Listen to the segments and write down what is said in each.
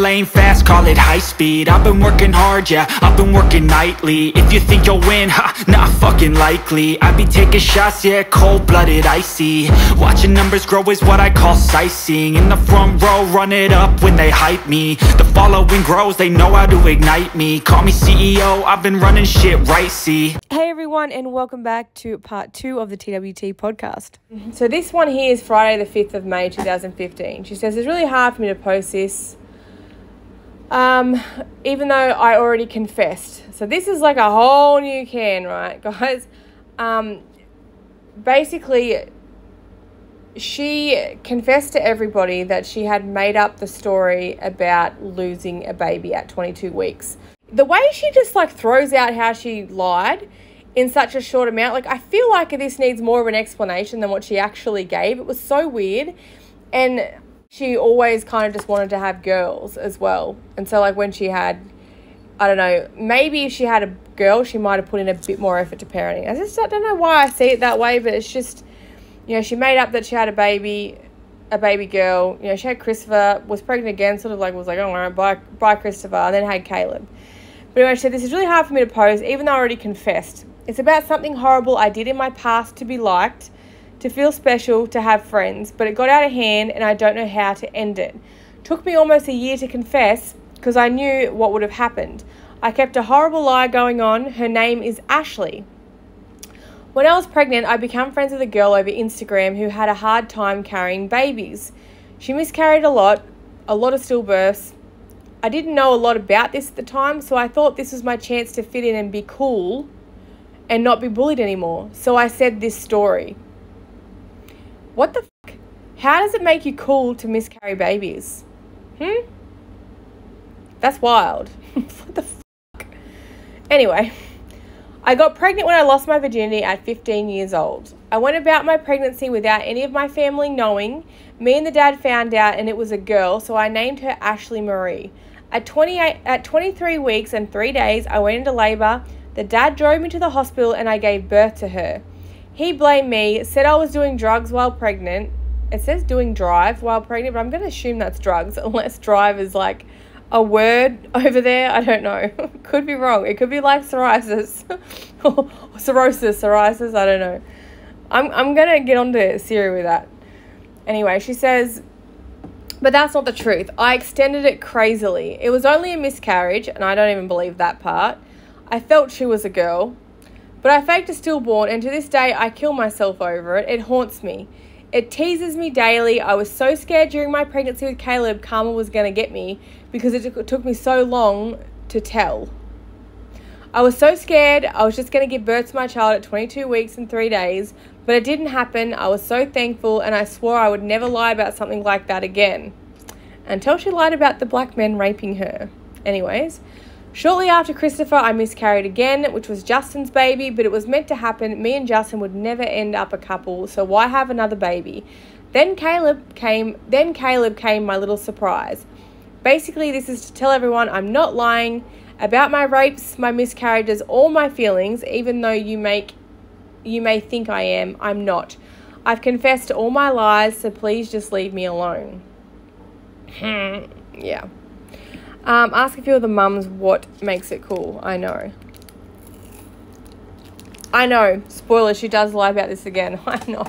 lane fast, call it high speed. I've been working hard, yeah, I've been working nightly. If you think you'll win, ha, not fucking likely. I be taking shots, yeah, cold-blooded, icy. Watching numbers grow is what I call sightseeing. In the front row, run it up when they hype me. The following grows, they know how to ignite me. Call me CEO, I've been running shit right, see. Hey everyone, and welcome back to part two of the TWT podcast. So, this one here is Friday, the 5th of May 2015. She says, It's really hard for me to post this, um, even though I already confessed. So, this is like a whole new can, right, guys? Um, basically, she confessed to everybody that she had made up the story about losing a baby at 22 weeks. The way she just like throws out how she lied in such a short amount, like I feel like this needs more of an explanation than what she actually gave. It was so weird. And she always kind of just wanted to have girls as well. And so like when she had I don't know, maybe if she had a girl, she might have put in a bit more effort to parenting. I just I don't know why I see it that way, but it's just you know, she made up that she had a baby, a baby girl. You know, she had Christopher, was pregnant again, sort of like was like, oh, all right, bye, bye, Christopher, and then had Caleb. But anyway, she said, This is really hard for me to post, even though I already confessed. It's about something horrible I did in my past to be liked, to feel special, to have friends, but it got out of hand and I don't know how to end it. Took me almost a year to confess because I knew what would have happened. I kept a horrible lie going on. Her name is Ashley. When I was pregnant, I became friends with a girl over Instagram who had a hard time carrying babies. She miscarried a lot, a lot of stillbirths. I didn't know a lot about this at the time, so I thought this was my chance to fit in and be cool and not be bullied anymore. So I said this story. What the fuck? How does it make you cool to miscarry babies? Hmm? That's wild. what the fuck? Anyway. I got pregnant when I lost my virginity at 15 years old. I went about my pregnancy without any of my family knowing. Me and the dad found out and it was a girl, so I named her Ashley Marie. At 28 at 23 weeks and 3 days, I went into labor. The dad drove me to the hospital and I gave birth to her. He blamed me, said I was doing drugs while pregnant. It says doing drive while pregnant, but I'm going to assume that's drugs unless drive is like a word over there. I don't know. could be wrong. It could be like psoriasis or cirrhosis, psoriasis. I don't know. I'm, I'm going to get on to Siri with that. Anyway, she says, but that's not the truth. I extended it crazily. It was only a miscarriage, and I don't even believe that part. I felt she was a girl, but I faked a stillborn, and to this day, I kill myself over it. It haunts me. It teases me daily. I was so scared during my pregnancy with Caleb, Karma was going to get me because it took me so long to tell. I was so scared. I was just going to give birth to my child at 22 weeks and three days, but it didn't happen. I was so thankful, and I swore I would never lie about something like that again. Until she lied about the black men raping her. Anyways, shortly after Christopher, I miscarried again, which was Justin's baby, but it was meant to happen. Me and Justin would never end up a couple, so why have another baby? Then Caleb came. Then Caleb came my little surprise. Basically, this is to tell everyone I'm not lying about my rapes, my miscarriages, all my feelings, even though you make you may think I am, I'm not. I've confessed all my lies, so please just leave me alone. Hmm, yeah. Um, ask a few of the mums what makes it cool. I know. I know. Spoiler, she does lie about this again. I know.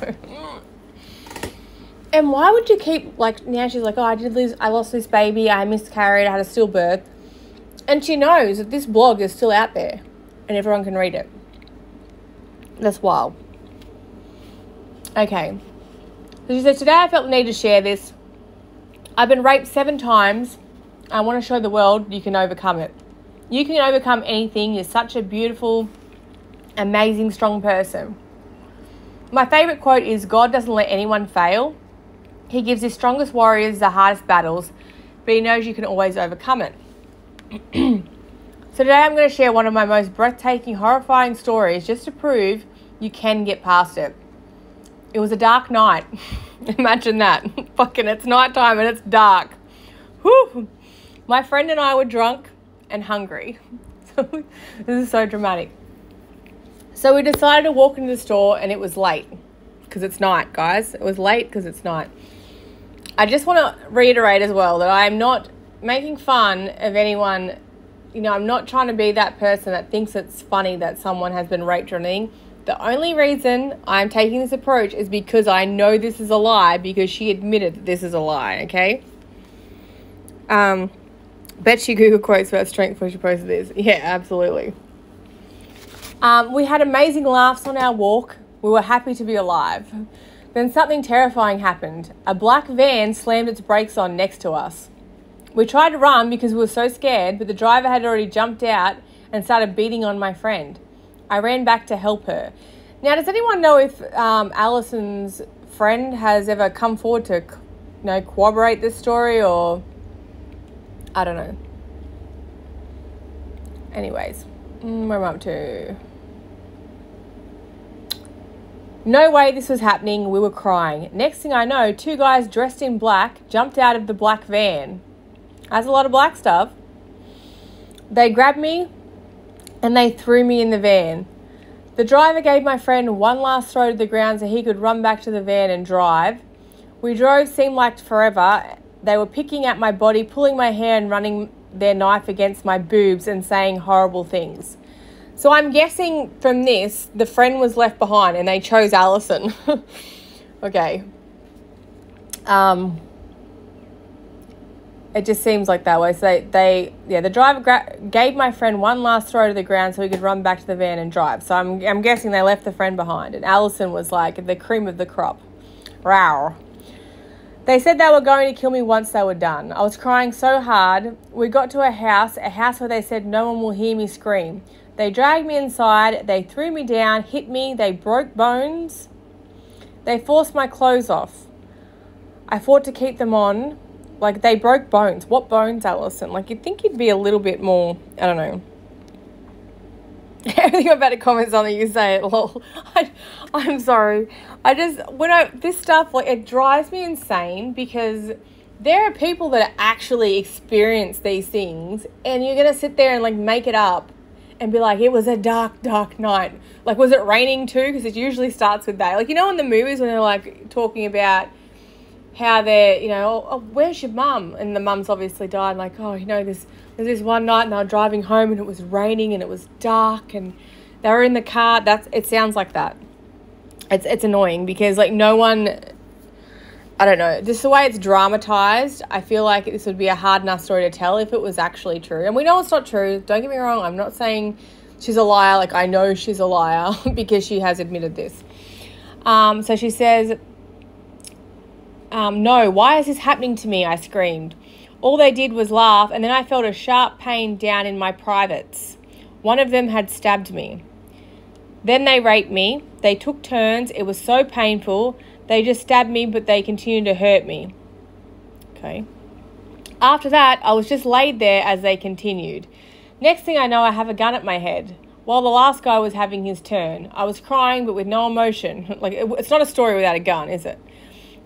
And why would you keep like now she's like, Oh, I did lose I lost this baby, I miscarried, I had a stillbirth. And she knows that this blog is still out there and everyone can read it. That's wild. Okay. So she said, Today I felt the need to share this. I've been raped seven times. I want to show the world you can overcome it. You can overcome anything. You're such a beautiful, amazing, strong person. My favorite quote is God doesn't let anyone fail. He gives his strongest warriors the hardest battles, but he knows you can always overcome it. so, today I'm going to share one of my most breathtaking, horrifying stories just to prove you can get past it. It was a dark night. Imagine that. Fucking, it's nighttime and it's dark. Whew. My friend and I were drunk and hungry. this is so dramatic. So we decided to walk into the store and it was late because it's night, guys. It was late because it's night. I just want to reiterate as well that I am not making fun of anyone, you know, I'm not trying to be that person that thinks it's funny that someone has been raped or anything. The only reason I'm taking this approach is because I know this is a lie because she admitted that this is a lie, okay? Um, bet she Google quotes about strength when she posted this. Yeah, absolutely. Um, we had amazing laughs on our walk. We were happy to be alive. Then something terrifying happened. A black van slammed its brakes on next to us. We tried to run because we were so scared, but the driver had already jumped out and started beating on my friend. I ran back to help her. Now, does anyone know if um, Alyson's friend has ever come forward to, you know, corroborate this story or I don't know. Anyways, mm, where am I up to? No way this was happening. We were crying. Next thing I know, two guys dressed in black jumped out of the black van. That's a lot of black stuff. They grabbed me and they threw me in the van. The driver gave my friend one last throw to the ground so he could run back to the van and drive. We drove, seemed like forever. They were picking at my body, pulling my hair, and running their knife against my boobs and saying horrible things. So I'm guessing from this, the friend was left behind and they chose Alyson. okay. Um, it just seems like that way. So they, they yeah, the driver gra- gave my friend one last throw to the ground so he could run back to the van and drive. So I'm, I'm guessing they left the friend behind. And Alyson was like the cream of the crop. Rawr. They said they were going to kill me once they were done. I was crying so hard. We got to a house, a house where they said no one will hear me scream. They dragged me inside, they threw me down, hit me, they broke bones. They forced my clothes off. I fought to keep them on. Like they broke bones. What bones, Alyson? Like you'd think you'd be a little bit more, I don't know. Everything I'm about to comment something you say it, lol. I, I'm sorry. I just when I this stuff like it drives me insane because there are people that actually experience these things and you're gonna sit there and like make it up and be like, it was a dark, dark night. Like, was it raining too? Because it usually starts with that. Like, you know, in the movies when they're like talking about how they're, you know, oh, where's your mum? And the mum's obviously died. Like, oh, you know, this there's this one night and they were driving home and it was raining and it was dark and they were in the car. That's it. Sounds like that. It's it's annoying because like no one I don't know, just the way it's dramatized, I feel like this would be a hard enough story to tell if it was actually true. And we know it's not true. Don't get me wrong. I'm not saying she's a liar. Like, I know she's a liar because she has admitted this. Um, so she says, um, No, why is this happening to me? I screamed. All they did was laugh, and then I felt a sharp pain down in my privates. One of them had stabbed me. Then they raped me. They took turns. It was so painful. They just stabbed me, but they continued to hurt me. Okay. After that, I was just laid there as they continued. Next thing I know, I have a gun at my head. While the last guy was having his turn, I was crying but with no emotion. like, it's not a story without a gun, is it?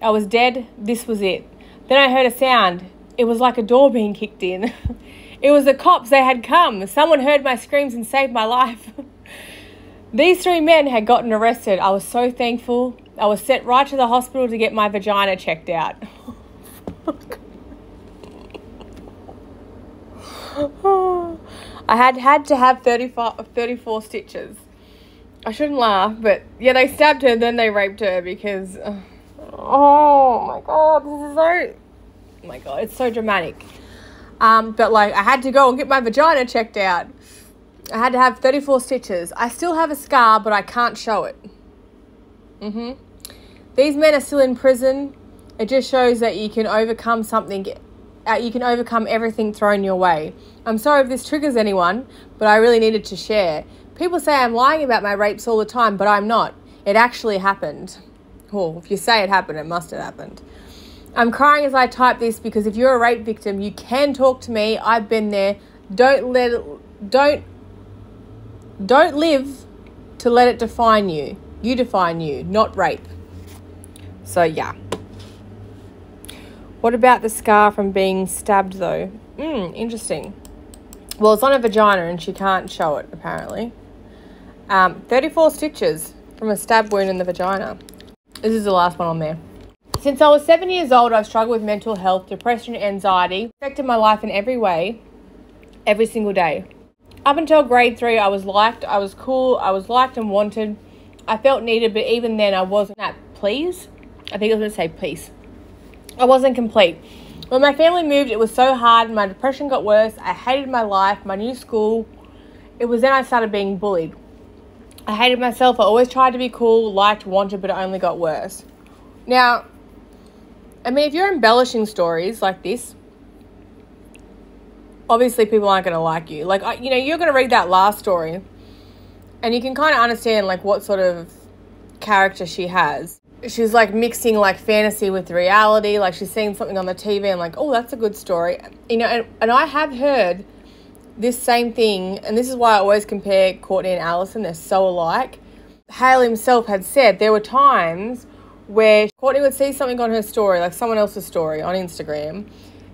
I was dead. This was it. Then I heard a sound. It was like a door being kicked in. it was the cops. They had come. Someone heard my screams and saved my life. These three men had gotten arrested. I was so thankful. I was sent right to the hospital to get my vagina checked out. I had had to have 34, 34 stitches. I shouldn't laugh, but yeah, they stabbed her, then they raped her because. Uh, oh my god, this is so. Oh my god, it's so dramatic. Um, but like, I had to go and get my vagina checked out. I had to have 34 stitches. I still have a scar, but I can't show it. Mm hmm. These men are still in prison. It just shows that you can overcome something, uh, you can overcome everything thrown your way. I'm sorry if this triggers anyone, but I really needed to share. People say I'm lying about my rapes all the time, but I'm not. It actually happened. Oh, if you say it happened, it must have happened. I'm crying as I type this because if you're a rape victim, you can talk to me. I've been there. Don't let it, don't don't live to let it define you. You define you, not rape. So, yeah. What about the scar from being stabbed, though? Hmm, interesting. Well, it's on her vagina and she can't show it, apparently. Um, 34 stitches from a stab wound in the vagina. This is the last one on there. Since I was seven years old, I've struggled with mental health, depression, anxiety. affected my life in every way, every single day. Up until grade three, I was liked, I was cool, I was liked and wanted. I felt needed, but even then, I wasn't at please. I think I was going to say peace. I wasn't complete. When my family moved, it was so hard. My depression got worse. I hated my life, my new school. It was then I started being bullied. I hated myself. I always tried to be cool, liked, wanted, but it only got worse. Now, I mean, if you're embellishing stories like this, obviously people aren't going to like you. Like, you know, you're going to read that last story and you can kind of understand, like, what sort of character she has. She's like mixing like fantasy with reality. Like, she's seeing something on the TV and, like, oh, that's a good story. You know, and, and I have heard this same thing, and this is why I always compare Courtney and Alyson, they're so alike. Hale himself had said there were times where Courtney would see something on her story, like someone else's story on Instagram,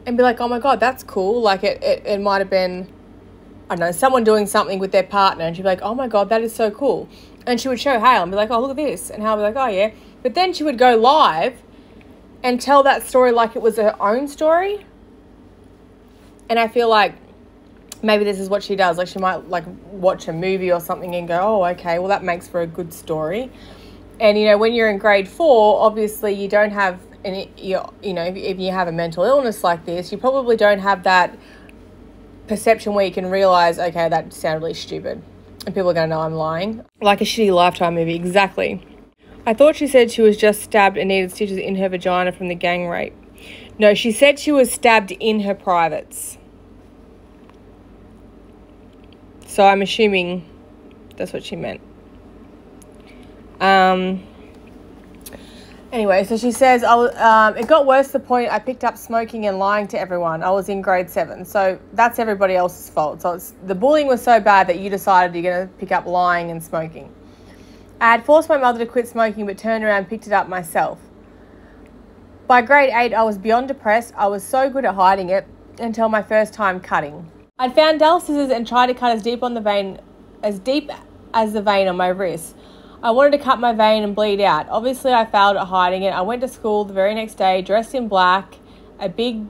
and be like, oh my God, that's cool. Like it, it, it might have been, I don't know, someone doing something with their partner, and she'd be like, oh my God, that is so cool. And she would show Hale and be like, oh, look at this. And Hale would be like, oh yeah. But then she would go live and tell that story like it was her own story. And I feel like maybe this is what she does. Like she might like watch a movie or something and go, oh, okay, well that makes for a good story. And you know, when you're in grade four, obviously you don't have any, you you know, if, you have a mental illness like this, you probably don't have that perception where you can realize, okay, that sounded really stupid, and people are gonna know I'm lying. Like a shitty Lifetime movie, exactly. I thought she said she was just stabbed and needed stitches in her vagina from the gang rape. No, she said she was stabbed in her privates. So I'm assuming that's what she meant. Um, anyway, so she says, I was, um, it got worse to the point I picked up smoking and lying to everyone. I was in grade seven. So that's everybody else's fault. So the bullying was so bad that you decided you're going to pick up lying and smoking. I had forced my mother to quit smoking but turned around and picked it up myself. By grade 8, I was beyond depressed. I was so good at hiding it until my first time cutting. I'd found dull scissors and tried to cut as deep on the vein, as deep as the vein on my wrist. I wanted to cut my vein and bleed out. Obviously, I failed at hiding it. I went to school the very next day, dressed in black, a big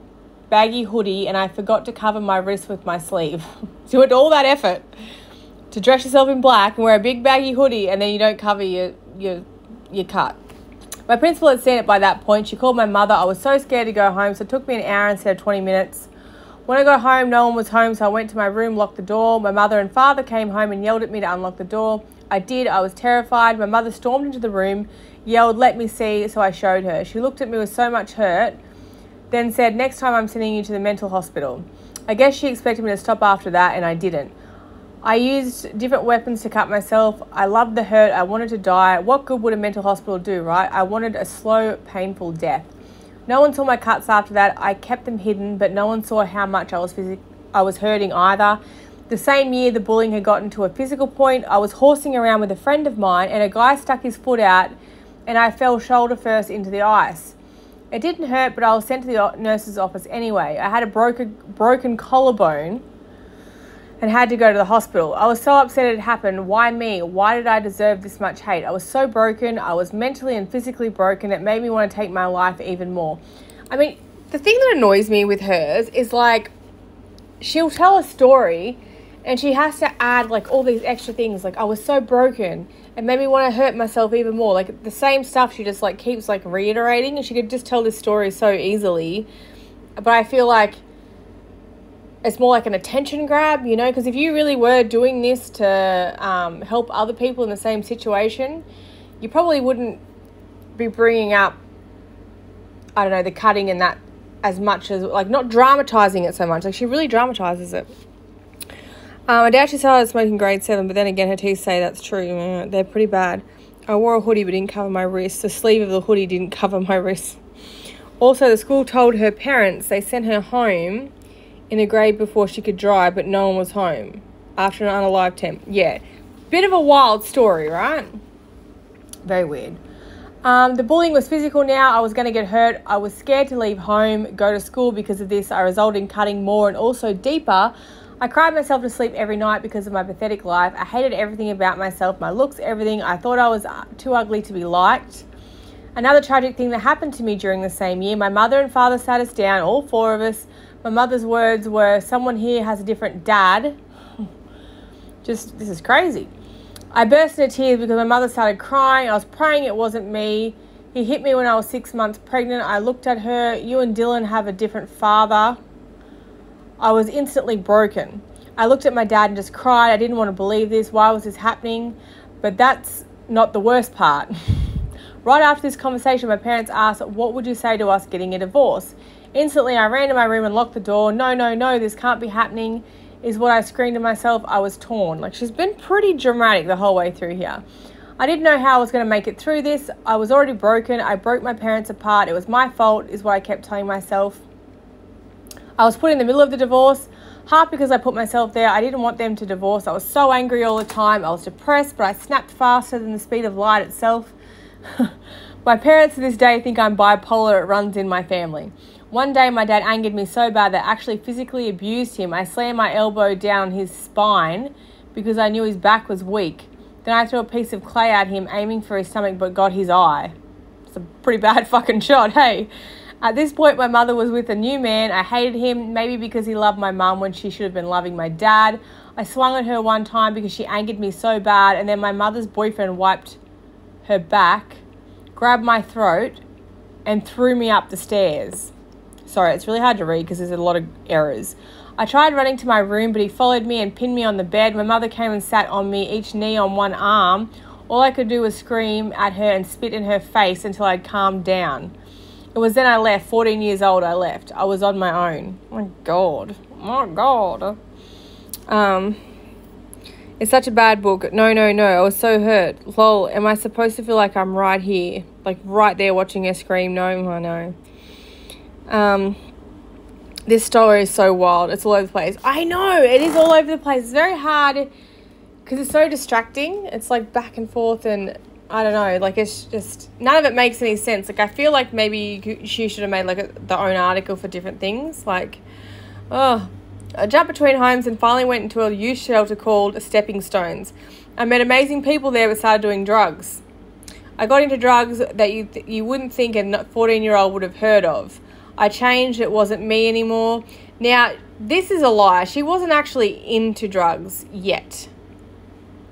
baggy hoodie, and I forgot to cover my wrist with my sleeve. so went all that effort to dress yourself in black and wear a big baggy hoodie, and then you don't cover your your your cut. My principal had seen it by that point. She called my mother. I was so scared to go home, so it took me an hour instead of 20 minutes. When I got home, no one was home, so I went to my room, locked the door. My mother and father came home and yelled at me to unlock the door. I did, I was terrified. My mother stormed into the room, yelled, Let me see, so I showed her. She looked at me with so much hurt, then said, Next time I'm sending you to the mental hospital. I guess she expected me to stop after that, and I didn't. I used different weapons to cut myself. I loved the hurt. I wanted to die. What good would a mental hospital do, right? I wanted a slow, painful death. No one saw my cuts after that. I kept them hidden, but no one saw how much I was phys- I was hurting either. The same year the bullying had gotten to a physical point, I was horsing around with a friend of mine and a guy stuck his foot out and I fell shoulder first into the ice. It didn't hurt, but I was sent to the nurse's office anyway. I had a broken broken collarbone and had to go to the hospital. I was so upset it happened. Why me? Why did I deserve this much hate? I was so broken. I was mentally and physically broken. It made me want to take my life even more. I mean, the thing that annoys me with hers is like she'll tell a story and she has to add like all these extra things like I was so broken. It made me want to hurt myself even more. Like the same stuff she just like keeps like reiterating and she could just tell this story so easily. But I feel like it's more like an attention grab, you know, because if you really were doing this to um, help other people in the same situation, you probably wouldn't be bringing up, I don't know, the cutting and that as much as, like, not dramatizing it so much. Like, she really dramatizes it. Um, I doubt she started smoking grade 7, but then again, her teeth say that's true. Mm, they're pretty bad. I wore a hoodie but didn't cover my wrist. The sleeve of the hoodie didn't cover my wrist. Also, the school told her parents they sent her home in a grade before she could drive, but no one was home after an unalive temp. Yeah, bit of a wild story, right? Very weird. Um, the bullying was physical now. I was going to get hurt. I was scared to leave home, go to school because of this. I resulted in cutting more and also deeper. I cried myself to sleep every night because of my pathetic life. I hated everything about myself, my looks, everything. I thought I was uh, too ugly to be liked. Another tragic thing that happened to me during the same year my mother and father sat us down, all four of us, My mother's words were, Someone here has a different dad. Just, this is crazy. I burst into tears because my mother started crying. I was praying it wasn't me. He hit me when I was six months pregnant. I looked at her. You and Dylan have a different father. I was instantly broken. I looked at my dad and just cried. I didn't want to believe this. Why was this happening? But that's not the worst part. right after this conversation, my parents asked, What would you say to us getting a divorce? Instantly, I ran to my room and locked the door. No, no, no, this can't be happening, is what I screamed to myself. I was torn. Like, she's been pretty dramatic the whole way through here. I didn't know how I was going to make it through this. I was already broken. I broke my parents apart. It was my fault, is what I kept telling myself. I was put in the middle of the divorce, half because I put myself there. I didn't want them to divorce. I was so angry all the time. I was depressed, but I snapped faster than the speed of light itself. my parents to this day think I'm bipolar. It runs in my family. One day, my dad angered me so bad that I actually physically abused him. I slammed my elbow down his spine because I knew his back was weak. Then I threw a piece of clay at him, aiming for his stomach, but got his eye. It's a pretty bad fucking shot, hey? At this point, my mother was with a new man. I hated him, maybe because he loved my mum when she should have been loving my dad. I swung at her one time because she angered me so bad, and then my mother's boyfriend wiped her back, grabbed my throat, and threw me up the stairs. Sorry, it's really hard to read because there's a lot of errors. I tried running to my room, but he followed me and pinned me on the bed. My mother came and sat on me, each knee on one arm. All I could do was scream at her and spit in her face until I'd calmed down. It was then I left, 14 years old, I left. I was on my own. My God. My God. Um, it's such a bad book. No, no, no. I was so hurt. Lol, am I supposed to feel like I'm right here? Like right there watching her scream? No, I know. Um, this story is so wild. It's all over the place. I know it is all over the place. It's very hard because it's so distracting. It's like back and forth, and I don't know. Like it's just none of it makes any sense. Like I feel like maybe she should have made like a, the own article for different things. Like, oh, I jumped between homes and finally went into a youth shelter called Stepping Stones. I met amazing people there, but started doing drugs. I got into drugs that you th- you wouldn't think a 14 year old would have heard of. I changed, it wasn't me anymore. Now, this is a lie. She wasn't actually into drugs yet.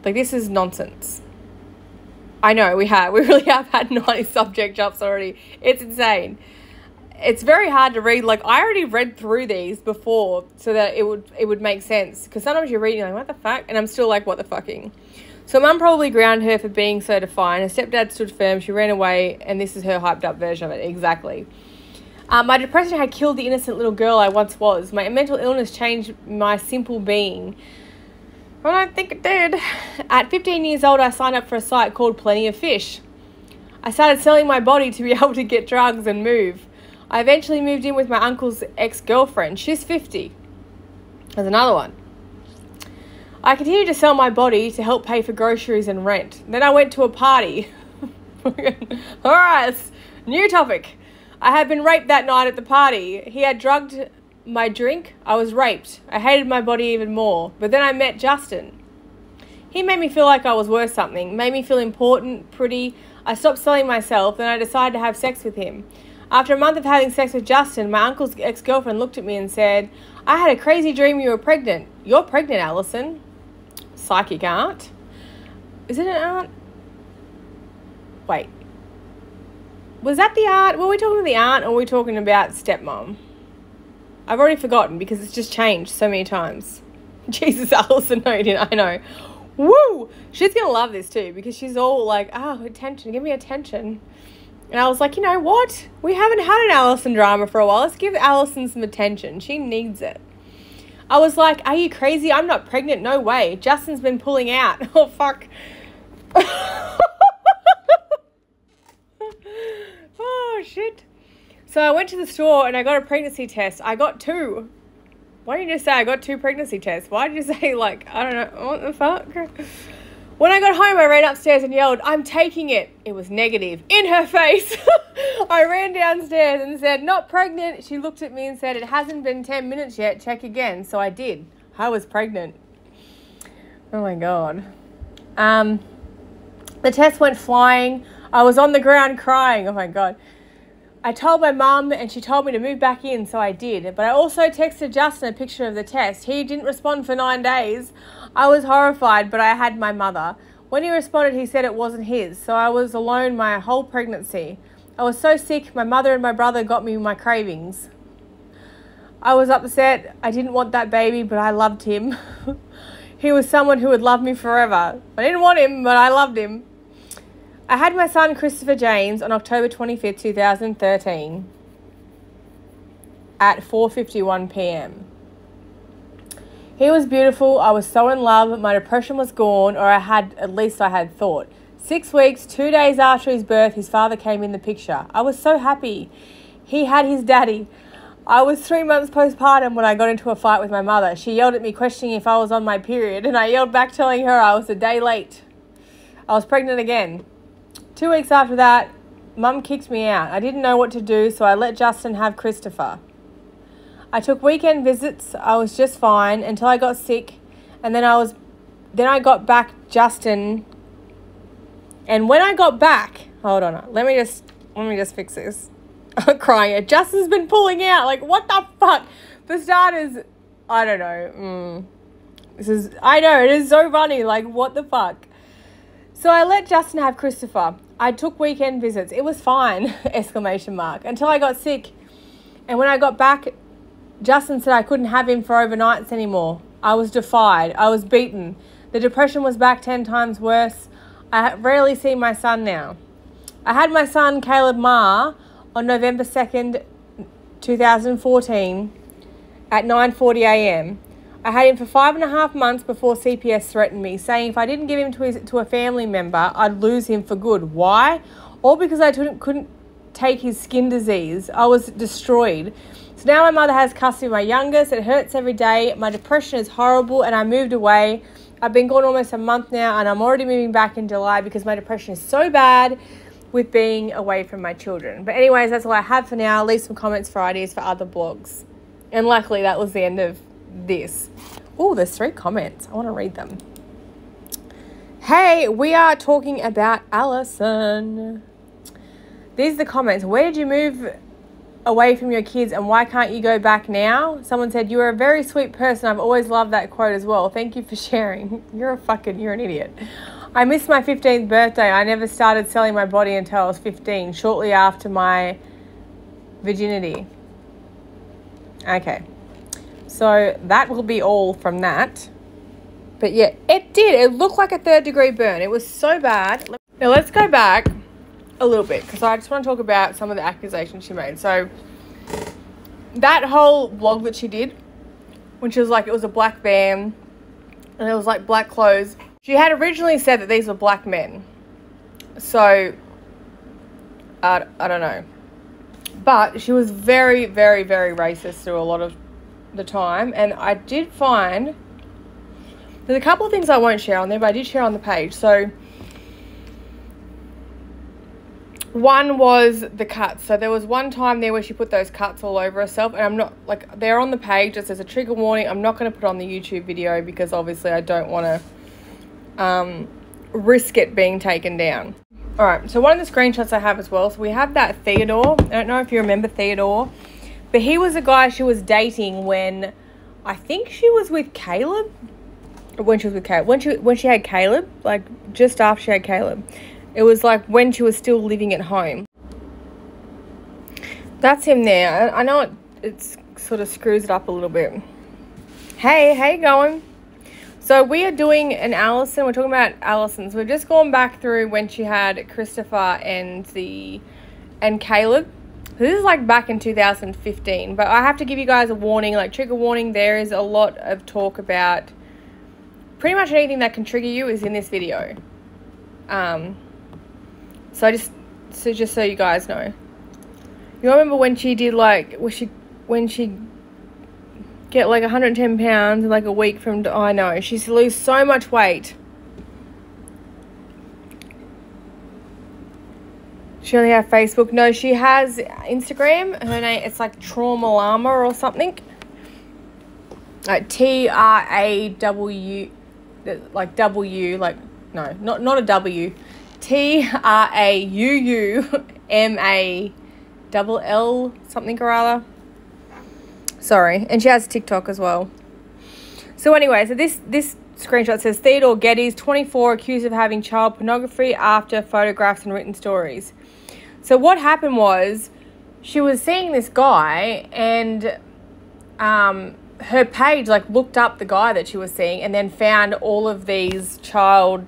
Like, this is nonsense. I know, we have. We really have had 90 subject jumps already. It's insane. It's very hard to read. Like, I already read through these before so that it would it would make sense. Because sometimes you're reading, like, what the fuck? And I'm still like, what the fucking? So, mum probably grounded her for being so defiant. Her stepdad stood firm. She ran away, and this is her hyped up version of it. Exactly. Um, my depression had killed the innocent little girl I once was. My mental illness changed my simple being. Well, I don't think it did. At 15 years old, I signed up for a site called Plenty of Fish. I started selling my body to be able to get drugs and move. I eventually moved in with my uncle's ex girlfriend. She's 50. There's another one. I continued to sell my body to help pay for groceries and rent. Then I went to a party. Alright, new topic. I had been raped that night at the party. He had drugged my drink. I was raped. I hated my body even more. But then I met Justin. He made me feel like I was worth something, made me feel important, pretty. I stopped selling myself, and I decided to have sex with him. After a month of having sex with Justin, my uncle's ex girlfriend looked at me and said, I had a crazy dream you were pregnant. You're pregnant, Alyson. Psychic aunt. Is it an aunt? Wait, was that the aunt? Were we talking to the aunt or were we talking about stepmom? I've already forgotten because it's just changed so many times. Jesus, Alyson, no. I know. Woo! She's gonna love this too because she's all like, oh, attention, give me attention. And I was like, you know what? We haven't had an Alyson drama for a while. Let's give Alyson some attention. She needs it. I was like, are you crazy? I'm not pregnant. No way. Justin's been pulling out. Oh, fuck. oh shit. So I went to the store and I got a pregnancy test. I got two. Why didn't you say I got two pregnancy tests? Why did you say like I don't know what the fuck? When I got home, I ran upstairs and yelled, "I'm taking it." It was negative in her face. I ran downstairs and said, "Not pregnant." She looked at me and said, "It hasn't been ten minutes yet. Check again." So I did. I was pregnant. Oh my god. Um, the test went flying. I was on the ground crying. Oh my God. I told my mum and she told me to move back in, so I did. But I also texted Justin a picture of the test. He didn't respond for nine days. I was horrified, but I had my mother. When he responded, he said it wasn't his, so I was alone my whole pregnancy. I was so sick, my mother and my brother got me my cravings. I was upset. I didn't want that baby, but I loved him. he was someone who would love me forever. I didn't want him, but I loved him. I had my son Christopher James on October 25th, 2013 at 4:51 p.m. He was beautiful. I was so in love. My depression was gone, or I had at least I had thought. 6 weeks, 2 days after his birth, his father came in the picture. I was so happy. He had his daddy. I was 3 months postpartum when I got into a fight with my mother. She yelled at me questioning if I was on my period, and I yelled back telling her I was a day late. I was pregnant again. Two weeks after that, mum kicked me out. I didn't know what to do, so I let Justin have Christopher. I took weekend visits. I was just fine until I got sick, and then I was then I got back Justin. And when I got back, hold on, let me just let me just fix this. I'm crying. Justin's been pulling out. Like what the fuck? For starters, I don't know. Mm. This is I know it is so funny. Like what the fuck? So I let Justin have Christopher. I took weekend visits. It was fine, exclamation mark, until I got sick. And when I got back, Justin said I couldn't have him for overnights anymore. I was defied. I was beaten. The depression was back 10 times worse. I rarely see my son now. I had my son, Caleb Marr, on November 2nd, 2014 at 9.40am. I had him for five and a half months before CPS threatened me, saying if I didn't give him to, his, to a family member, I'd lose him for good. Why? All because I couldn't, couldn't take his skin disease. I was destroyed. So now my mother has custody of my youngest. It hurts every day. My depression is horrible, and I moved away. I've been gone almost a month now, and I'm already moving back in July because my depression is so bad with being away from my children. But, anyways, that's all I have for now. Leave some comments for ideas for other blogs. And luckily, that was the end of this. Oh, there's three comments. I want to read them. Hey, we are talking about Alyson. These are the comments. Where did you move away from your kids and why can't you go back now? Someone said, You are a very sweet person. I've always loved that quote as well. Thank you for sharing. You're a fucking, you're an idiot. I missed my 15th birthday. I never started selling my body until I was 15, shortly after my virginity. Okay. So that will be all from that. But yeah, it did. It looked like a third degree burn. It was so bad. Now let's go back a little bit because I just want to talk about some of the accusations she made. So that whole vlog that she did, when she was like, it was a black van and it was like black clothes. She had originally said that these were black men. So, I, I don't know. But she was very, very, very racist through a lot of the time, and I did find there's a couple of things I won't share on there, but I did share on the page. So one was the cuts. So there was one time there where she put those cuts all over herself, and I'm not like they're on the page. It says a trigger warning. I'm not going to put on the YouTube video because obviously I don't want to um, risk it being taken down. All right, so one of the screenshots I have as well. So we have that Theodore. I don't know if you remember Theodore. But he was a guy she was dating when I think she was with Caleb. When she was with Caleb. When she when she had Caleb, like just after she had Caleb. It was like when she was still living at home. That's him there. I know it it's sort of screws it up a little bit. Hey, you going? So we are doing an Alyson. We're talking about Alyson. So we've just gone back through when she had Christopher and the and Caleb this is like back in 2015, but I have to give you guys a warning, like trigger warning, there is a lot of talk about pretty much anything that can trigger you is in this video. Um, so just, so just so you guys know. You remember when she did like, when she, when she get like 110 pounds in like a week from, I know, she's lose so much weight. She only has Facebook. No, she has Instagram. Her name it's like Trauma Llama or something. Like T R A W, like W, like no, not not a W. T R A U U M A double L something or other. Sorry, and she has TikTok as well. So anyway, so this this screenshot says Theodore Geddes, 24, accused of having child pornography after photographs and written stories. So what happened was she was seeing this guy and um, her page like looked up the guy that she was seeing and then found all of these child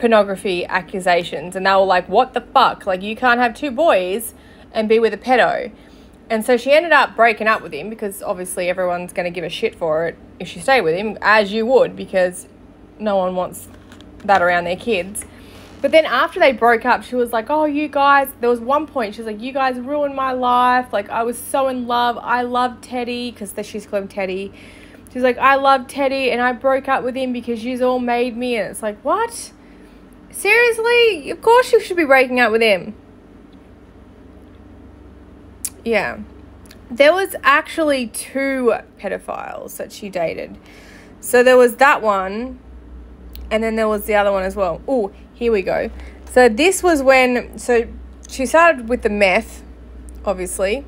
pornography accusations. And they were like what the fuck? Like you can't have two boys and be with a pedo. And so she ended up breaking up with him because obviously everyone's going to give a shit for it if she stayed with him as you would because no one wants that around their kids but then after they broke up, she was like, Oh, you guys, there was one point, she was like, You guys ruined my life. Like, I was so in love. I love Teddy, because she's called him Teddy. She's like, I love Teddy, and I broke up with him because you all made me. And it's like, What? Seriously? Of course you should be breaking up with him. Yeah. There was actually two pedophiles that she dated. So there was that one, and then there was the other one as well. Oh, here we go. So this was when so she started with the meth, obviously.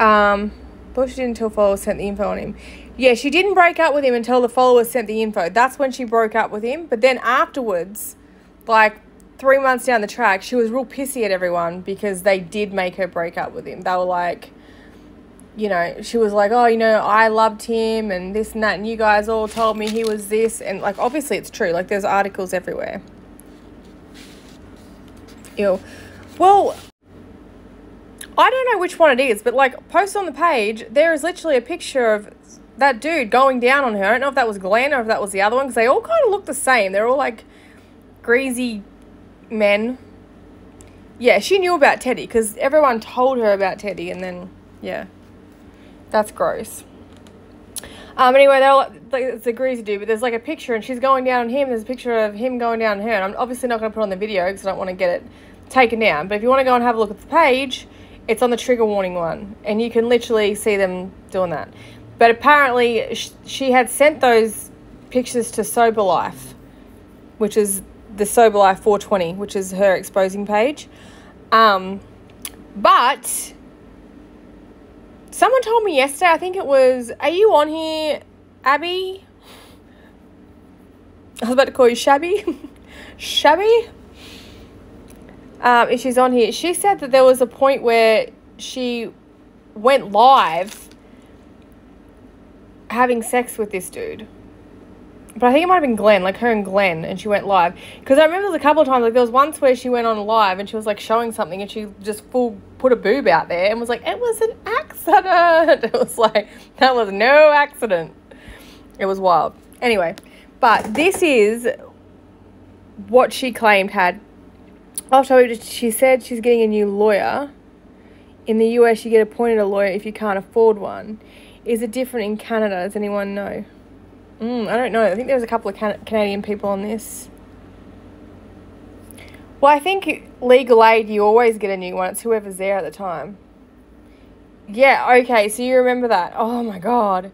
Um, but she didn't until followers sent the info on him. Yeah, she didn't break up with him until the followers sent the info. That's when she broke up with him. But then afterwards, like three months down the track, she was real pissy at everyone because they did make her break up with him. They were like, you know, she was like, oh, you know, I loved him and this and that, and you guys all told me he was this. And like, obviously, it's true. Like, there's articles everywhere. Ew. Well, I don't know which one it is, but like post on the page, there is literally a picture of that dude going down on her. I don't know if that was Glenn or if that was the other one because they all kind of look the same. They're all like greasy men. Yeah, she knew about Teddy because everyone told her about Teddy, and then yeah, that's gross. Um, anyway, they're like, it's a greasy dude, but there's like a picture, and she's going down on him. There's a picture of him going down on her, and I'm obviously not going to put on the video because I don't want to get it taken down. But if you want to go and have a look at the page, it's on the trigger warning one, and you can literally see them doing that. But apparently, sh- she had sent those pictures to Sober Life, which is the Sober Life 420, which is her exposing page. Um, but someone told me yesterday, I think it was, are you on here, Abby? I was about to call you Shabby. Shabby? um, if she's on here, she said that there was a point where she went live having sex with this dude. But I think it might have been Glenn, like her and Glenn, and she went live. Because I remember there was a couple of times, like there was once where she went on live and she was like showing something and she just full put a boob out there and was like, it was an accident. It was like, that was no accident. It was wild. Anyway, but this is what she claimed had also, she said she's getting a new lawyer. In the US, you get appointed a lawyer if you can't afford one. Is it different in Canada? Does anyone know? Mm, I don't know. I think there's a couple of Can- Canadian people on this. Well, I think legal aid, you always get a new one. It's whoever's there at the time. Yeah, okay, so you remember that. Oh my god.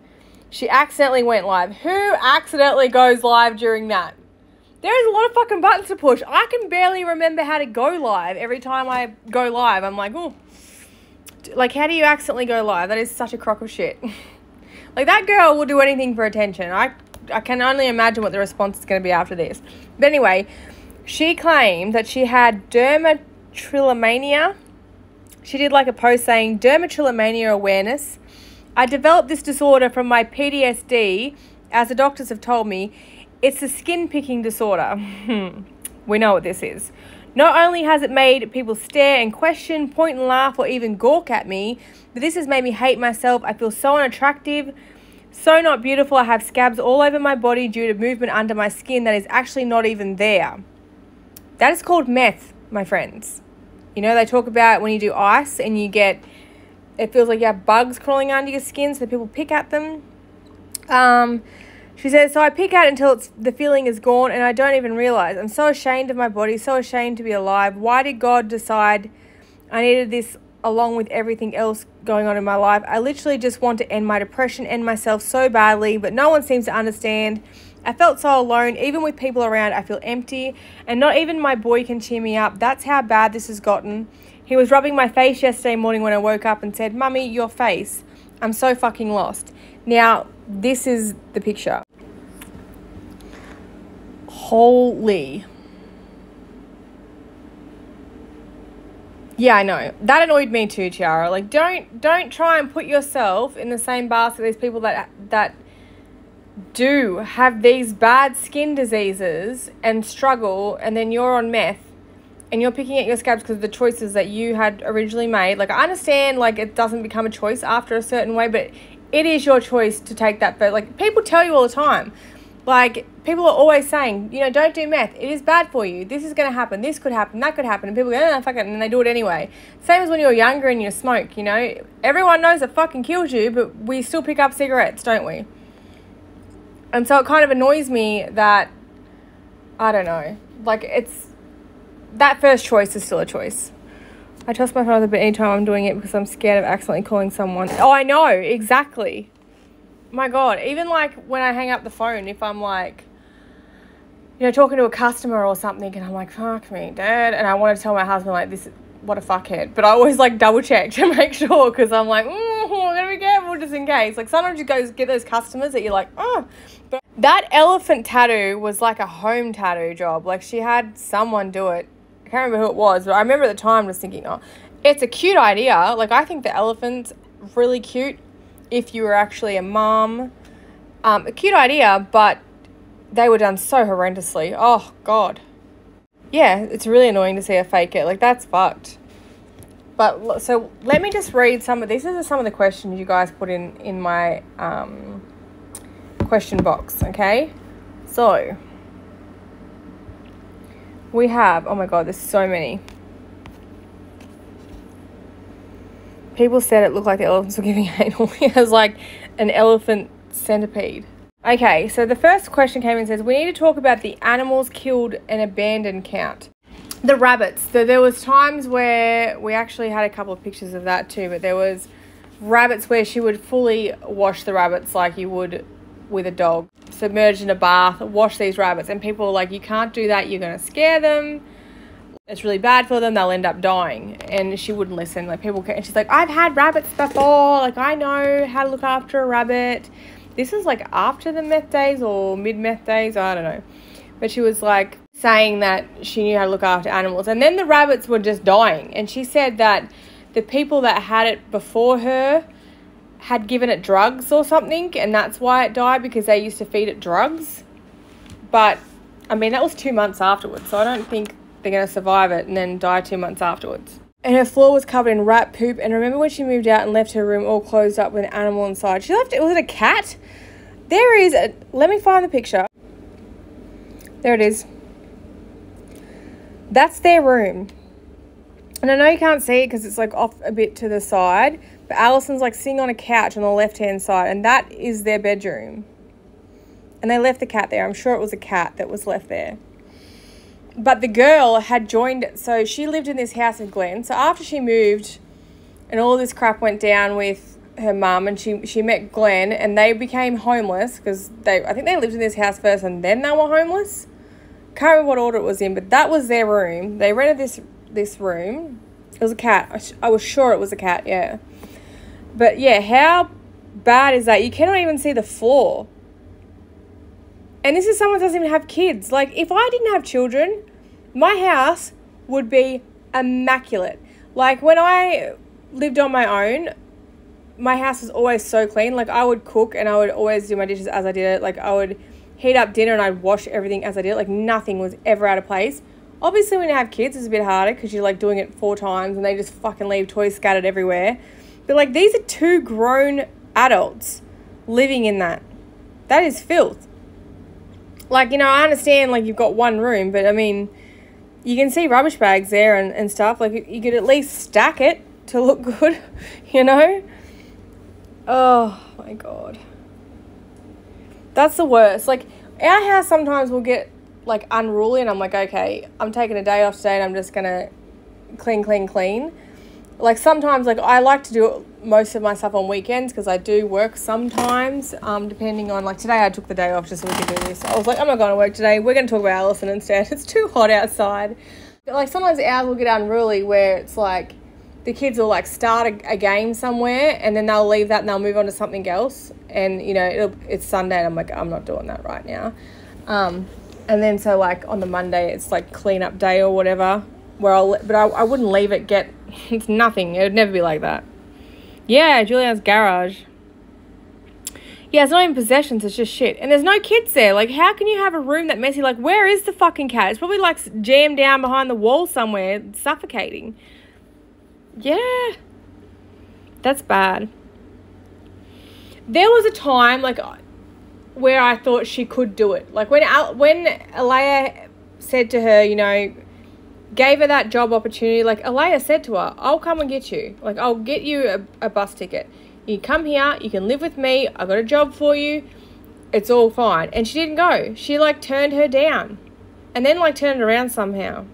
She accidentally went live. Who accidentally goes live during that? There's a lot of fucking buttons to push. I can barely remember how to go live. Every time I go live, I'm like, oh, like, how do you accidentally go live? That is such a crock of shit. like, that girl will do anything for attention. I, I can only imagine what the response is going to be after this. But anyway, she claimed that she had dermatillomania. She did like a post saying, dermatillomania awareness. I developed this disorder from my PTSD, as the doctors have told me it's a skin picking disorder. We know what this is. Not only has it made people stare and question, point and laugh, or even gawk at me, but this has made me hate myself. I feel so unattractive, so not beautiful. I have scabs all over my body due to movement under my skin that is actually not even there. That is called meth, my friends. You know, they talk about when you do ice and you get, it feels like you have bugs crawling under your skin, so people pick at them. Um, she says, So I pick out until it's, the feeling is gone and I don't even realize. I'm so ashamed of my body, so ashamed to be alive. Why did God decide I needed this along with everything else going on in my life? I literally just want to end my depression, end myself so badly, but no one seems to understand. I felt so alone. Even with people around, I feel empty, and not even my boy can cheer me up. That's how bad this has gotten. He was rubbing my face yesterday morning when I woke up and said, Mummy, your face. I'm so fucking lost. Now, this is the picture. Holy. Yeah, I know. That annoyed me too, Tiara. Like don't don't try and put yourself in the same basket as people that that do have these bad skin diseases and struggle and then you're on meth and you're picking at your scabs because of the choices that you had originally made. Like I understand like it doesn't become a choice after a certain way, but it is your choice to take that but like people tell you all the time. Like people are always saying, you know, don't do meth. It is bad for you. This is gonna happen. This could happen. That could happen. And people go, oh, fuck it, and they do it anyway. Same as when you're younger and you smoke. You know, everyone knows it fucking kills you, but we still pick up cigarettes, don't we? And so it kind of annoys me that I don't know. Like it's that first choice is still a choice. I trust my father, but anytime I'm doing it because I'm scared of accidentally calling someone. Oh, I know exactly my god, even like when I hang up the phone, if I'm like, you know, talking to a customer or something, and I'm like, fuck me, dad, and I want to tell my husband like this, what a fuckhead, but I always like double check to make sure because I'm like, mm, I'm gonna be careful just in case. Like sometimes you go get those customers that you're like, oh, but that elephant tattoo was like a home tattoo job. Like she had someone do it. Can't remember who it was, but I remember at the time just thinking, oh, it's a cute idea. Like I think the elephant's really cute if you were actually a mom. Um, a cute idea, but they were done so horrendously. Oh, God. Yeah, it's really annoying to see a fake it. Like, that's fucked. But so let me just read some of these. These are some of the questions you guys put in in my um, question box. Okay, so we have. Oh my god, there's so many. people said it looked like the elephants were giving anal. it was like an elephant centipede. Okay, so the first question came and says, we need to talk about the animals killed and abandoned count. The rabbits. So there was times where we actually had a couple of pictures of that too, but there was rabbits where she would fully wash the rabbits like you would with a dog. Submerged in a bath, wash these rabbits. And people were like, you can't do that, you're going to scare them it's really bad for them, they'll end up dying. And she wouldn't listen. Like people, and she's like, I've had rabbits before. Like I know how to look after a rabbit. This is like after the meth days or mid meth days. I don't know. But she was like saying that she knew how to look after animals. And then the rabbits were just dying. And she said that the people that had it before her had given it drugs or something, and that's why it died because they used to feed it drugs. But I mean, that was two months afterwards, so I don't think they're going to survive it and then die two months afterwards. And her floor was covered in rat poop. And remember when she moved out and left her room all closed up with an animal inside? She left it. Was it a cat? There is a. Let me find the picture. There it is. That's their room. And I know you can't see it because it's like off a bit to the side. But Alyson's like sitting on a couch on the left hand side. And that is their bedroom. And they left the cat there. I'm sure it was a cat that was left there. But the girl had joined so she lived in this house in glenn. So after she moved and all this crap went down with her mum and she she met glenn and they became homeless because they i think they lived in this house first and then they were homeless. Can't remember what order it was in but that was their room. They rented this this room. It was a cat. I, I was sure it was a cat yeah but yeah how bad is that you cannot even see the floor and this is someone doesn't even have kids. Like, if I didn't have children, my house would be immaculate. Like, when I lived on my own, my house was always so clean. Like, I would cook and I would always do my dishes as I did it. Like, I would heat up dinner and I'd wash everything as I did it. Like, nothing was ever out of place. Obviously, when you have kids, it's a bit harder because you're like doing it four times and they just fucking leave toys scattered everywhere. But, like, these are two grown adults living in that. That is filth. Like you know i understand like you've got one room but i mean you can see rubbish bags there and, and stuff. Like you could at least stack it to look good you know? Oh my god. That's the worst. Like our house sometimes will get like unruly and i'm like okay i'm taking a day off today and i'm just gonna clean clean clean like sometimes like i like to do most of my stuff on weekends because i do work sometimes um, depending on like today i took the day off just so we could do this i was like i'm not going to work today we're going to talk about alyson instead it's too hot outside but like sometimes hours will get unruly where it's like the kids will like start a, a, game somewhere and then they'll leave that and they'll move on to something else. And you know, it's Sunday and I'm like, I'm not doing that right now. Um, and then so like on the Monday, it's like clean up day or whatever. Where I'll, but I, I wouldn't leave it get. It's nothing. It would never be like that. Yeah, Julian's garage. Yeah, it's not even possessions, it's just shit. And there's no kids there. Like, how can you have a room that messy? Like, where is the fucking cat? It's probably like jammed down behind the wall somewhere, suffocating. Yeah. That's bad. There was a time, like, uh, where I thought she could do it. Like, when, Al- when Alea said to her, you know, gave her that job opportunity, like, Alea said to her, I'll come and get you. Like, I'll get you a, a bus ticket you come here, you can live with me, I got a job for you, it's all fine. And she didn't go. She like turned her down and then like turned around somehow.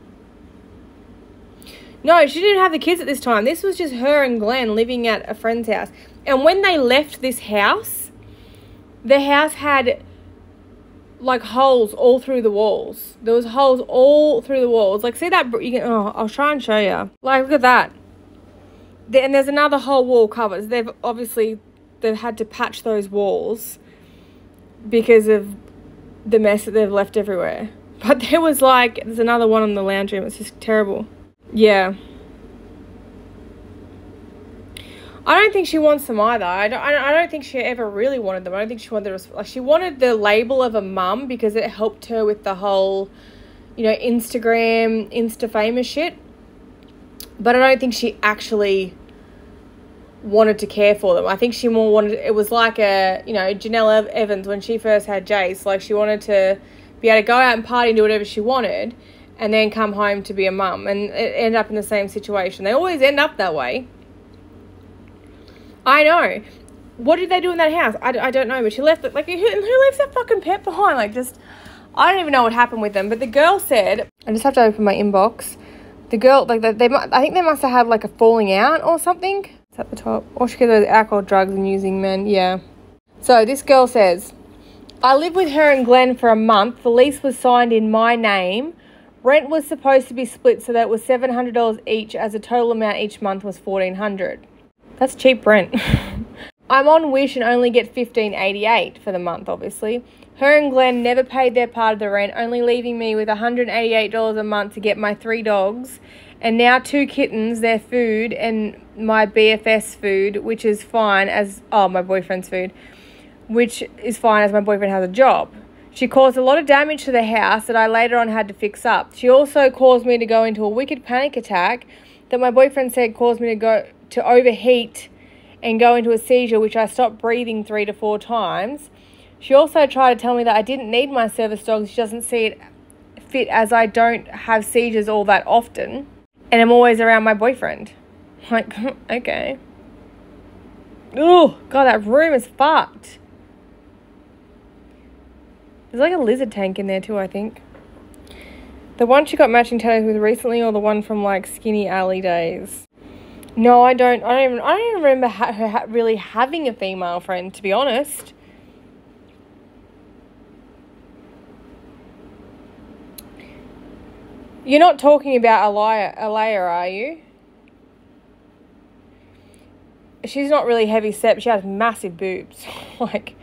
No, she didn't have the kids at this time. This was just her and Glenn living at a friend's house. And when they left this house, the house had like holes all through the walls. There was holes all through the walls. Like see that you can oh, I'll try and show you. Like look at that and there's another whole wall covered. They've obviously they've had to patch those walls because of the mess that they've left everywhere. But there was like there's another one in the lounge room. It's just terrible. Yeah. I don't think she wants them either. I don't, I don't think she ever really wanted them. I don't think she wanted the, like she wanted the label of a mum because it helped her with the whole, you know, Instagram, Insta famous shit. But I don't think she actually wanted to care for them. I think she more wanted it was like a you know Jenelle Evans when she first had Jace. Like she wanted to be able to go out and party and do whatever she wanted, and then come home to be a mum and end up in the same situation. They always end up that way. I know. What did they do in that house? I, I don't know, but she left it. Like, who, who leaves that fucking pet behind? Like, just, I don't even know what happened with them. But the girl said, I just have to open my inbox. The girl, like, they, they I think they must have had like a falling out or something It's at the top. Or she could have alcohol, drugs, and using men. Yeah. So this girl says, I lived with her and Glenn for a month. The lease was signed in my name. Rent was supposed to be split so that it was $700 each as a total amount each month was 1400 That's cheap rent. I'm on Wish and only get 1588 for the month, obviously. Her and Glenn never paid their part of the rent, only leaving me with $188 a month to get my three dogs and now two kittens, their food, and my BFS food, which is fine as oh my boyfriend's food, which is fine as my boyfriend has a job. She caused a lot of damage to the house that I later on had to fix up. She also caused me to go into a wicked panic attack that my boyfriend said caused me to go to overheat and go into a seizure, which I stopped breathing three to four times. She also tried to tell me that I didn't need my service dog. She doesn't see it fit as I don't have seizures all that often and I'm always around my boyfriend. Like, okay. Oh, God, that room is fucked. There's like a lizard tank in there too, I think. The one she got matching tattoos with recently, or the one from like Skinny Alley days. No, I don't. I don't even. I don't even remember ha- her ha- really having a female friend, to be honest. You're not talking about Alaya, Alaya, are you? She's not really heavy set, but she has massive boobs. like,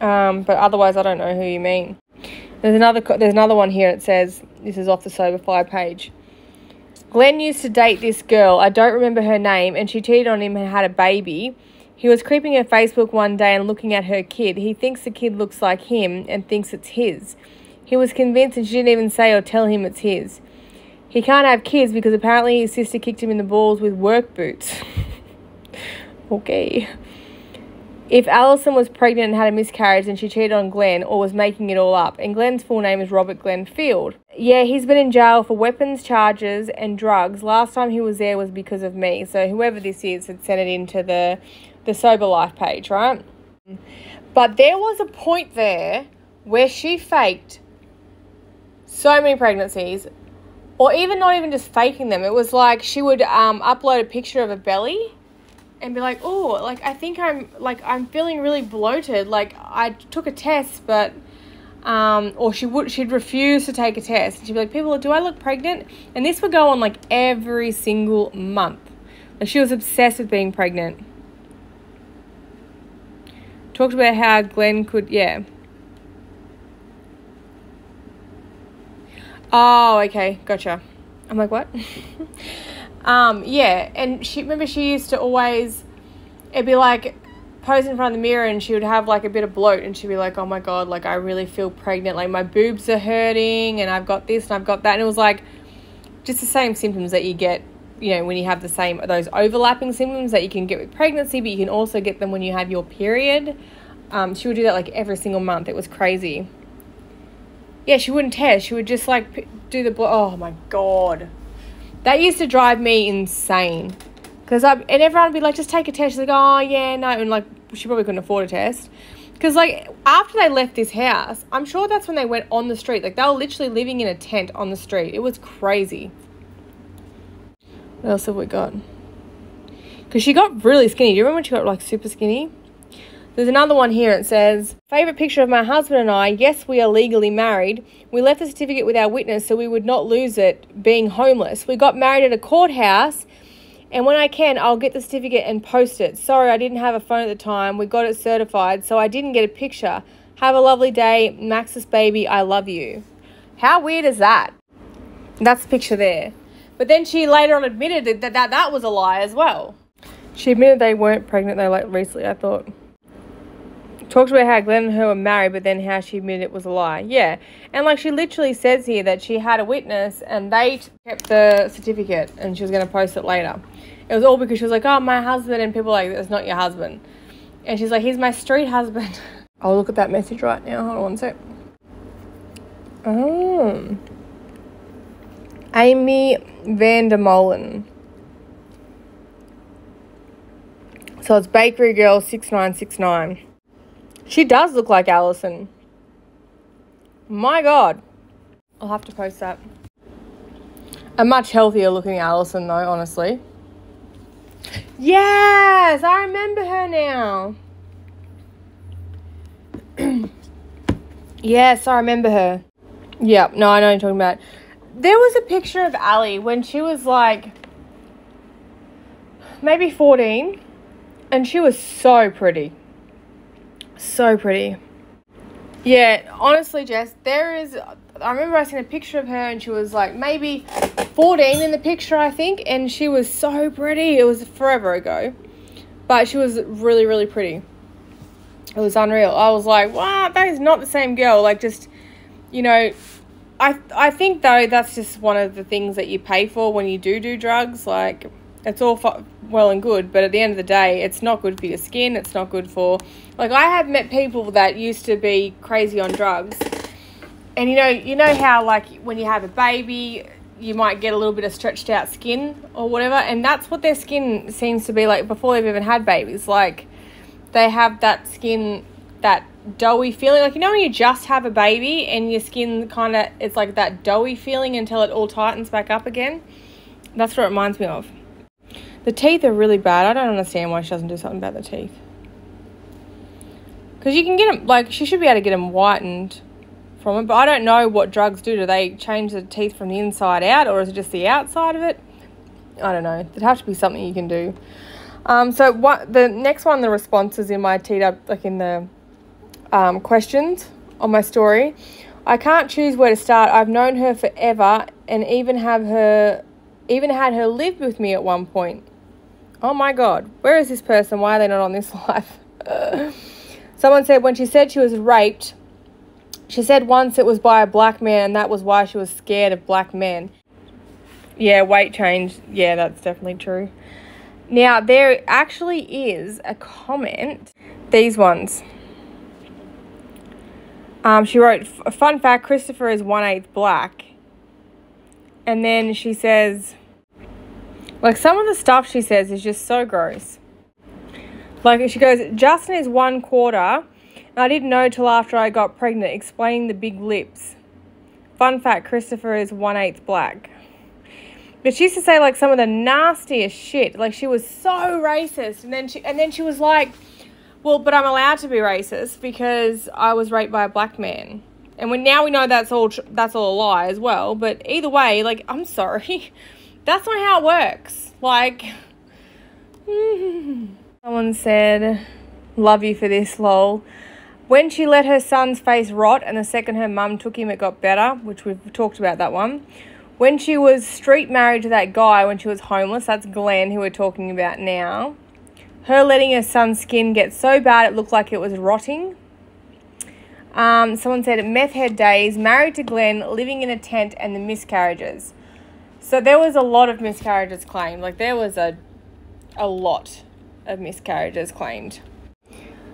um, but otherwise, I don't know who you mean. There's another. There's another one here. It says this is off the sober fire page. Glenn used to date this girl. I don't remember her name, and she cheated on him and had a baby. He was creeping her Facebook one day and looking at her kid. He thinks the kid looks like him and thinks it's his. He was convinced and she didn't even say or tell him it's his. He can't have kids because apparently his sister kicked him in the balls with work boots. okay. If Alyson was pregnant and had a miscarriage and she cheated on Glenn or was making it all up, and Glenn's full name is Robert Glenn Field. Yeah, he's been in jail for weapons charges and drugs. Last time he was there was because of me. So whoever this is had sent it into the the sober life page, right? But there was a point there where she faked so many pregnancies, or even not even just faking them. It was like she would um, upload a picture of a belly and be like, "Oh, like I think I'm like I'm feeling really bloated. Like I took a test, but Um, or she would she'd refuse to take a test. And she'd be like, "People, do I look pregnant?" And this would go on like every single month. Like she was obsessed with being pregnant. Talked about how Glenn could, yeah. Oh, okay, gotcha. I'm like, what? um, yeah, and she remember she used to always, it'd be like pose in front of the mirror and she would have like a bit of bloat and she'd be like, oh my god, like I really feel pregnant, like my boobs are hurting and I've got this and I've got that, and it was like just the same symptoms that you get, you know, when you have the same those overlapping symptoms that you can get with pregnancy, but you can also get them when you have your period. Um, she would do that like every single month. It was crazy yeah, she wouldn't test. She would just like do the. oh my god, that used to drive me insane. Cause I and everyone would be like, just take a test. Like, oh yeah, no, and like she probably couldn't afford a test. Cause like after they left this house, I'm sure that's when they went on the street. Like they were literally living in a tent on the street. It was crazy. What else have we got? Cause she got really skinny. Do you remember when she got like super skinny? There's another one here. It says, Favourite picture of my husband and I. Yes, we are legally married. We left the certificate with our witness so we would not lose it being homeless. We got married at a courthouse, and when I can, I'll get the certificate and post it. Sorry, I didn't have a phone at the time. We got it certified, so I didn't get a picture. Have a lovely day. Maxis baby, I love you. How weird is that? That's the picture there. But then she later on admitted that that, that was a lie as well. She admitted they weren't pregnant though, like recently, I thought talked about how Glenn and her were married, but then how she admitted it was a lie. Yeah. And like she literally says here that she had a witness and they kept the certificate and she was going to post it later. It was all because she was like, oh, my husband. And people like, that's not your husband. And she's like, he's my street husband. I'll look at that message right now. Hold on one sec. Oh. Amy Vandermolen. So it's Bakery Girl 6969. She does look like Alyson. My God. I'll have to post that. A much healthier looking Alyson, though, honestly. Yes, I remember her now. yes, I remember her. Yep, no, I know you're talking about. There was a picture of Ali when she was like maybe 14, and she was so pretty. So pretty. Yeah, honestly, Jess, there is. I remember I seen a picture of her and she was like maybe 14 in the picture, I think, and she was so pretty. It was forever ago, but she was really, really pretty. It was unreal. I was like, wow, that is not the same girl. Like, just, you know, I I think though that's just one of the things that you pay for when you do do drugs. Like, it's all well and good, but at the end of the day, it's not good for your skin. It's not good for like I have met people that used to be crazy on drugs, and you know, you know how like when you have a baby, you might get a little bit of stretched out skin or whatever, and that's what their skin seems to be like before they've even had babies. Like they have that skin, that doughy feeling. Like you know when you just have a baby and your skin kind of it's like that doughy feeling until it all tightens back up again. That's what it reminds me of. The teeth are really bad. I don't understand why she doesn't do something about the teeth. Because you can get them, like, she should be able to get them whitened from it, but I don't know what drugs do. Do they change the teeth from the inside out, or is it just the outside of it? I don't know. There'd have to be something you can do. Um, so what the next one, the responses in my teed up, like in the um, questions on my story. I can't choose where to start. I've known her forever, and even have her, even had her live with me at one point. Oh my God, where is this person? Why are they not on this life? Someone said when she said she was raped, she said once it was by a black man and that was why she was scared of black men. Yeah, weight change. Yeah, that's definitely true. Now, there actually is a comment. These ones. Um, she wrote, fun fact, Christopher is one eighth black. And then she says, like some of the stuff she says is just so gross. Like she goes, Justin is one quarter, I didn't know till after I got pregnant, explaining the big lips. Fun fact, Christopher is one eighth black. But she used to say like some of the nastiest shit. Like she was so racist, and then she and then she was like, "Well, but I'm allowed to be racist because I was raped by a black man." And when now we know that's all that's all a lie as well. But either way, like I'm sorry, that's not how it works. Like, someone said, "Love you for this, lol." When she let her son's face rot, and the second her mum took him, it got better. Which we've talked about that one. When she was street married to that guy when she was homeless, that's Glenn who we're talking about now. Her letting her son's skin get so bad it looked like it was rotting. Um, someone said meth head days, married to Glenn, living in a tent, and the miscarriages. So there was a lot of miscarriages claimed. Like there was a, a lot of miscarriages claimed.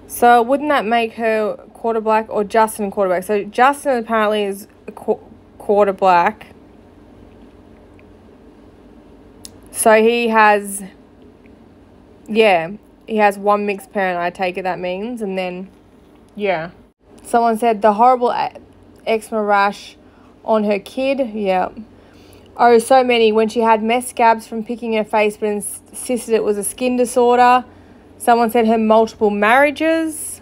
So wouldn't that make her quarter black or Justin quarter black? So Justin apparently is qu- quarter black. So he has, yeah, he has one mixed parent. I take it that means, and then, yeah. Someone said the horrible eczema rash on her kid. Yeah. Oh, so many. When she had mess scabs from picking her face, but insisted it was a skin disorder. Someone said her multiple marriages.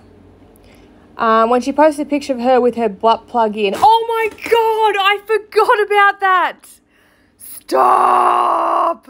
Um, when she posted a picture of her with her butt plug in. Oh my god, I forgot about that. Stop.